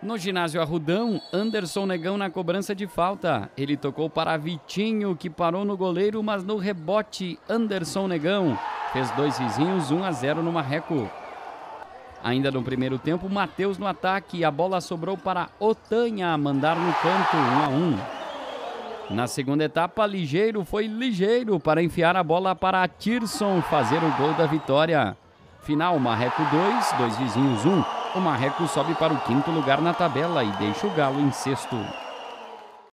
No ginásio Arrudão, Anderson Negão na cobrança de falta. Ele tocou para Vitinho, que parou no goleiro, mas no rebote, Anderson Negão fez dois vizinhos, 1 a 0 no Marreco. Ainda no primeiro tempo, Matheus no ataque. A bola sobrou para Otanha mandar no canto, 1 a 1. Na segunda etapa, Ligeiro foi ligeiro para enfiar a bola para Tirson fazer o gol da vitória. Final, Marreco 2, dois vizinhos 1. O Marreco sobe para o quinto lugar na tabela e deixa o Galo em sexto.